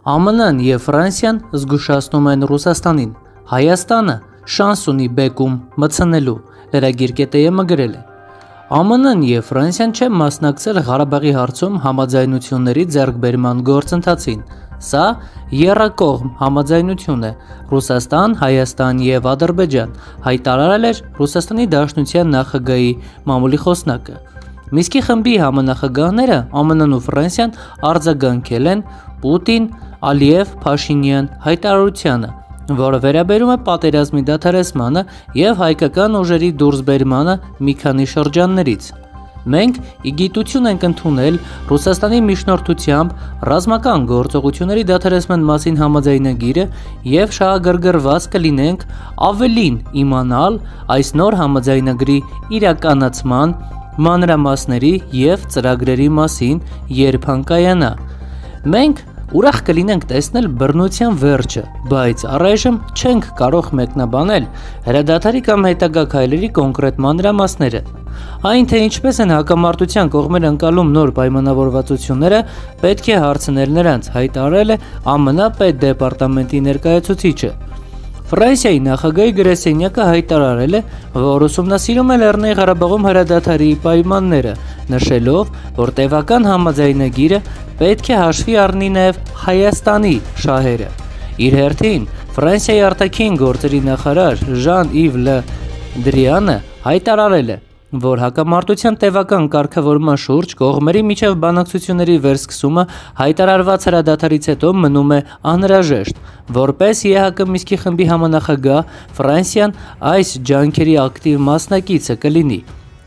ԱՄՆ-ն եւ Ֆրանսիան զգուշացնում են Ռուսաստանին։ Հայաստանը շանս ունի բեկում մցնելու։ Լրագիր կետեյը գրել է. ԱՄՆ-ն եւ Ֆրանսիան չեն մասնակցել Ղարաբաղի հարցում համաձայնությունների ձեռքբերման գործընթացին։ Սա երակողմ համաձայնություն է։ Ռուսաստան, Հայաստան եւ Ադրբեջան հայտարարել էր Ռուսաստանի Դաշնության նախագահի մամուլի խոսնակը։ Միսկի խմբի համանախագահները ԱՄՆ-ն ու Ֆրանսիան արձագանքել են Պուտին, Ալիև, Փաշինյան հայտարարությանը, որը վերաբերում է պատերազմի դադարեցմանը եւ հայկական ուժերի դուրսբերմանը մի քանի շրջաններից։ Մենք իգիտություն ենք ընդունել Ռուսաստանի միջնորդությամբ ռազմական գործողությունների դադարեցման մասին համաձայնագիրը եւ շահագրգռված կլինենք ավելին իմանալ այս նոր համաձայնագրի իրականացման մանրամասների եւ ծրագրերի մասին երբ հանկայանա։ Մենք Ուրախ կլինենք տեսնել բռնության վերջը, բայց առայժմ չենք կարող մեկնաբանել հրադադարի կամ հետագա քայլերի կոնկրետ մանրամասները։ Այն թե ինչպես են հակամարտության կողմերը անցալում նոր պայմանավորվածությունները, պետք է հարցնել նրանց, հայտարարել է ԱՄՆ պետդեպարտամենտի ներկայացուցիչը։ Ֆրանսիայի նախագահի գրեսենյակը հայտարարել է, որ ուսումնասիրում է Լեռնային Ղարաբաղում հրադադարի պայմանները, նշելով, որ տևական համաձայնագիրը պետք է հաշվի առնի նաև Հայաստանի շահերը։ Իր հերթին Ֆրանսիայի արտաքին գործերի նախարար Ժան-Իվ Լը Դրիանը հայտարարել է, որ հակամարտության տևական կարգավորման շուրջ կողմերի միջև բանակցությունների վերսկսումը հայտարարված հրադադարից հետո մնում է անհրաժեշտ, որպես ԵՀԿ Միսկի խմբի համանախագահ Ֆրանսիան այս ջանքերի ակտիվ մասնակիցը կլինի։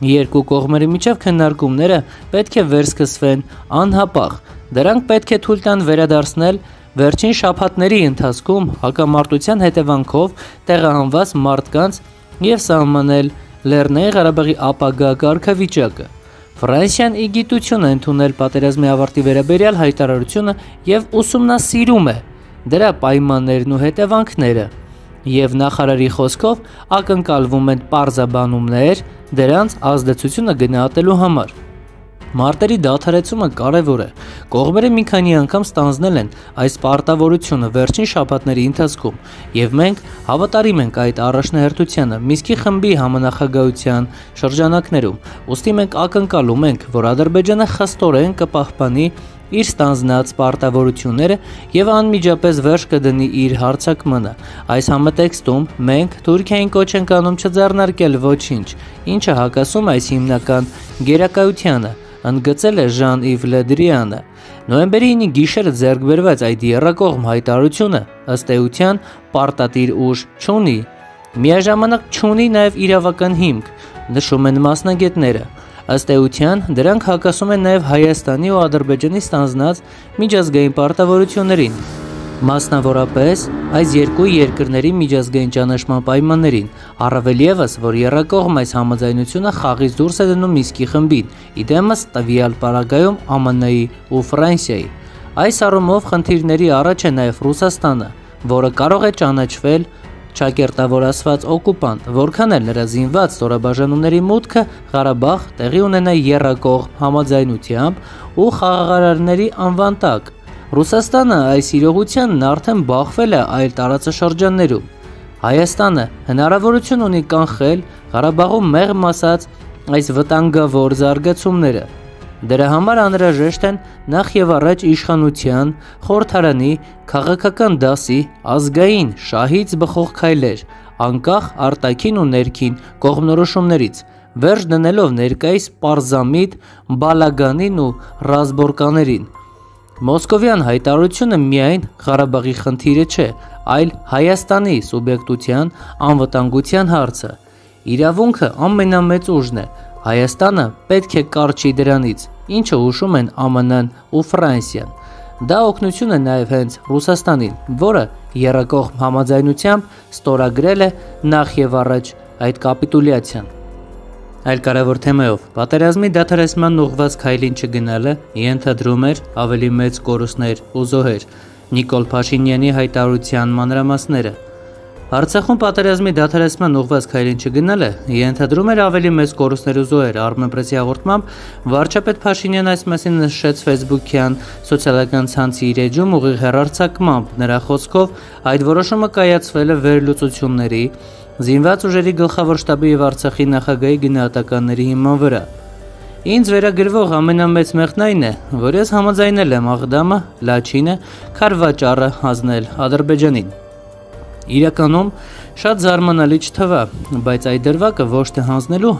Երկու կողմերի միջև քննարկումները պետք է վերսկսվեն անհապաղ։ Դրանք պետք է թույլ տան վերադարձնել վերջին շաբաթների ընթացքում հակամարտության հետևանքով տեղահանված մարդկանց եւ սահմանել Լեռնային Ղարաբաղի ապագա կարգավիճակը։ Ֆրանսիան ի գիտություն է ընդունել պատերազմի ավարտի վերաբերյալ հայտարարությունը եւ ուսումնասիրում է դրա պայմաններն ու հետևանքները։ Եվ նախարարի խոսքով ակնկալվում են պարզաբանումներ դրանց ազդեցությունը գնահատելու համար։ Մարտերի դադարեցումը կարևոր է։ Կողմերը մի քանի անգամ ստանձնել են այս պարտավորությունը վերջին շաբաթների ընթացքում, եւ մենք հավատարիմ ենք այդ առաջնահերթությանը Միսկի խմբի համանախագահության շրջանակներում։ Ոստի մենք ակնկալում ենք, որ Ադրբեջանը խստորեն կպահպանի իր ստանձնած պարտավորությունները եւ անմիջապես վերջ կդնի իր հարցակմանը։ Այս համատեքստում մենք Թուրքիային կոչ ենք անում չձեռնարկել ոչինչ, ինչը հակասում այս հիմնական գերակայությանը ընդգծել է Ժան-Իվ Լեդրիանը։ Նոյեմբերի 9-ի գիշերը ձեռք բերված այդ երրակողմ հայտարարությունը ըստ էության պարտադիր ուժ չունի։ Միաժամանակ չունի նաև իրավական հիմք, նշում են մասնագետները։ Ըստ էության դրանք հակասում են նաև Հայաստանի ու Ադրբեջանի ստանձնած միջազգային պարտավորություններին մասնավորապես այս երկու երկրների միջազգային ճանաչման պայմաններին, առավել եւս, որ երրակողմ այս համաձայնությունը խաղից դուրս է դնում Միսկի խմբին, իդեմս տվյալ պարագայում ԱՄՆ-ի ու Ֆրանսիայի։ Այս առումով խնդիրների առաջ է նաև Ռուսաստանը, որը կարող է ճանաչվել ճակերտավորացված օկուպանտ, որքան էլ նրա զինված ստորաբաժանումների մուտքը Ղարաբաղ տեղի ունենա երրակողմ համաձայնությամբ ու խաղաղարարների անվան տակ, Ռուսաստանը այս իրողությանն արդեն բախվել է այլ տարածաշրջաններում։ Հայաստանը հնարավորություն ունի կանխել Ղարաբաղում մեղմ ասած այս վտանգավոր զարգացումները։ Դրա համար անհրաժեշտ են նախ եւ առաջ իշխանության, խորհրդարանի, քաղաքական դասի, ազգային, շահից բխող քայլեր, անկախ արտաքին ու ներքին կողմնորոշումներից, վերջ դնելով ներկայիս պարզամիտ բալագանին ու ռազմորկաներին, Մոսկովյան հայտարարությունը միայն Ղարաբաղի խնդիրը չէ, այլ Հայաստանի սուբյեկտության անվտանգության հարցը։ Իրավունքը ամենամեծ ուժն է։ Հայաստանը պետք է կարճի դրանից, ինչը ուշում են ԱՄՆ-ն ու Ֆրանսիան։ Դա օգնություն է նաև հենց Ռուսաստանին, որը երրակողմ համաձայնությամբ ստորագրել է նախ եւ առաջ այդ կապիտուլյացիան։ Այլ կարևոր թեմայով պատերազմի դադարեցման ուղղված քայլին չգնալը ենթադրում էր ավելի մեծ կորուստներ ու զոհեր։ Նիկոլ Փաշինյանի հայտարարության մանրամասները Արցախում պատերազմի դադարեցման ուղղված քայլին չգնալը ենթադրում էր ավելի մեծ կորուստներ ու զոհեր։ Armenpress-ի հաղորդմամբ վարչապետ Փաշինյանը այս մասին նշեց Facebook-յան սոցիալական ցանցի իր էջում ուղիղ հեռարձակմամբ։ Նրա խոսքով այդ որոշումը կայացվել է վերլուծությունների, զինված ուժերի գլխավոր շտաբի եւ Արցախի նախագահի գնահատականների հիման վրա։ Ինձ վերագրվող ամենամեծ մեղքն է, որ ես համաձայնել եմ Աղդամը, Լաչինը, Խարվաճառը հանձնել Ադրբեջանին։ Իրականում շատ զարմանալի չթվա, բայց այդ դրվագը ոչ թե հանձնելու,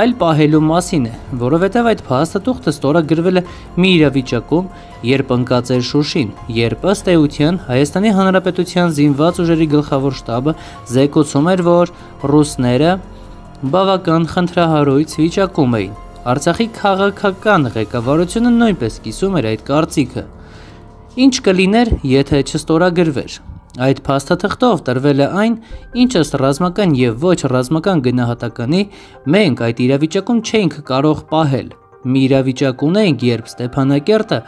այլ պահելու մասին է, որովհետև այդ փաստաթուղթը ստորագրվել է մի իրավիճակում, երբ ընկած էր Շուշին, երբ ըստ էության Հայաստանի Հանրապետության զինված ուժերի գլխավոր շտաբը զեկուցում էր, որ ռուսները բավական խնդրահարույց վիճակում էին։ Արցախի քաղաքական ղեկավարությունը նույնպես կիսում էր այդ կարծիքը։ Ինչ կլիներ, եթե չստորագրվեր։ Այդ փաստաթղթով տրվել է այն, ինչ ըստ ռազմական եւ ոչ ռազմական գնահատականի մենք այդ իրավիճակում չէինք կարող պահել։ Մի իրավիճակ ունենք, երբ Ստեփանակերտը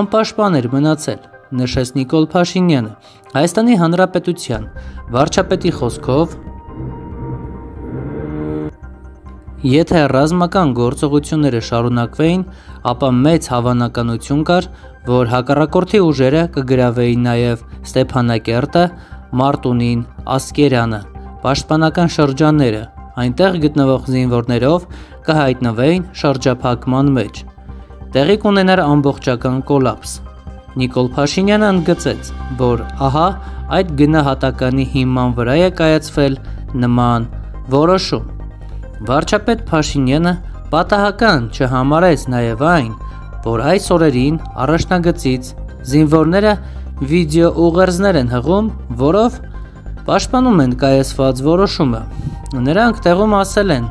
անպաշտպան էր մնացել, նշեց Նիկոլ Փաշինյանը։ Հայաստանի Հանրապետության վարչապետի խոսքով Եթե ռազմական գործողությունները շարունակվեին, ապա մեծ հավանականություն կար, որ հակառակորդի ուժերը կգրավեին նաև Ստեփանակերտը, Մարտունին, Ասկերյանը, պաշտպանական շրջանները, այնտեղ գտնվող զինվորներով կհայտնվեին շրջափակման մեջ։ Տեղի կունենար ամբողջական կոլապս։ Նիկոլ Փաշինյանը ընդգծեց, որ ահա այդ գնահատականի հիման վրա է կայացվել նման որոշում։ Վարչապետ Փաշինյանը պատահական չհամարեց նաև այն, որ այս օրերին առաջնագծից զինվորները վիդեո ուղերձներ են հղում, որով պաշտպանում են կայացված որոշումը։ Նրանք տեղում ասել են,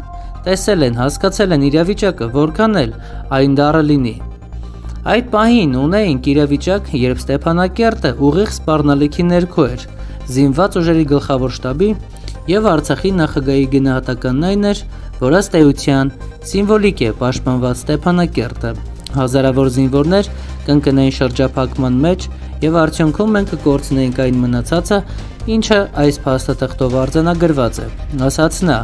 տեսել են, հասկացել են իրավիճակը, որքան էլ այն դառը լինի։ Այդ պահին ունեինք իրավիճակ, երբ Ստեփանակերտը ուղիղ սպառնալիքի ներքո էր։ Զինված ուժերի գլխավոր շտաբի եւ Արցախի նախագահի գնահատականն այն էր, որ ըստ էության սիմվոլիկ է պաշտպանված Ստեփանակերտը հազարավոր զինվորներ կընկնեին շրջափակման մեջ եւ արդյունքում մենք կկորցնեինք այն մնացածը, ինչը այս փաստաթղթով արձանագրված է։ Ասաց նա.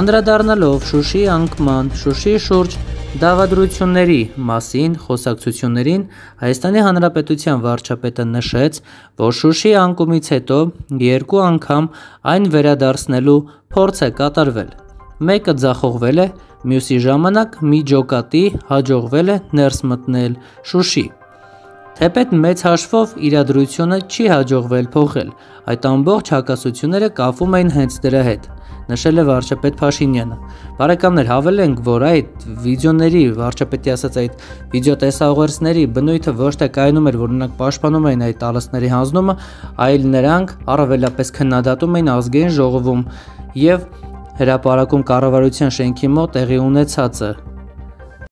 Անդրադառնալով Շուշի անկման, Շուշի շուրջ դավադրությունների մասին խոսակցություններին Հայաստանի Հանրապետության վարչապետը նշեց, որ Շուշի անկումից հետո երկու անգամ այն վերադարձնելու փորձ է կատարվել։ Մեկը ձախողվել է, Մյուսի ժամանակ մի ջոկատի հաջողվել է ներս մտնել Շուշի։ Թեպետ մեծ հաշվով իրադրությունը չի հաջողվել փոխել։ Այդ ամբողջ հակասությունները կապվում էին հենց դրա հետ, նշել է վարչապետ Փաշինյանը։ Բարեկամներ հավելենք, որ այդ վիդեոների, վարչապետի ասած այդ վիդեո տեսահողերցների բնույթը ոչ թե կայանում էր, որ նրանք պաշտպանում էին այդ տալասների հանձնումը, այլ նրանք առավելապես քննադատում էին ազգային ժողովում եւ հրապարակում կառավարության շենքի մոտ տեղի ունեցածը